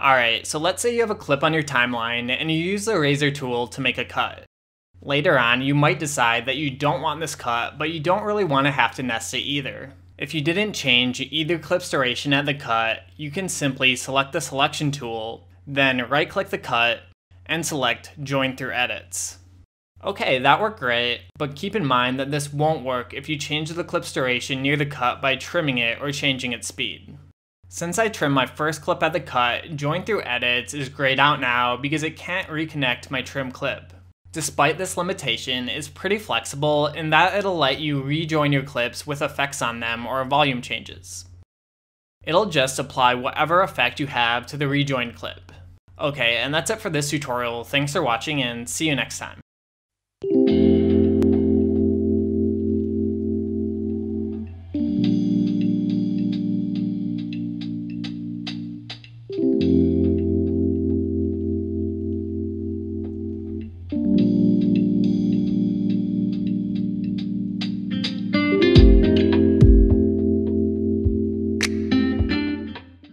Alright, so let's say you have a clip on your timeline and you use the razor tool to make a cut. Later on, you might decide that you don't want this cut, but you don't really want to have to nest it either. If you didn't change either clip's duration at the cut, you can simply select the selection tool, then right click the cut, and select join through edits. Okay, that worked great, but keep in mind that this won't work if you change the clip's duration near the cut by trimming it or changing its speed. Since I trimmed my first clip at the cut, Join Through Edits is grayed out now because it can't reconnect my trim clip. Despite this limitation, it's pretty flexible in that it'll let you rejoin your clips with effects on them or volume changes. It'll just apply whatever effect you have to the rejoined clip. Okay, and that's it for this tutorial, thanks for watching and see you next time.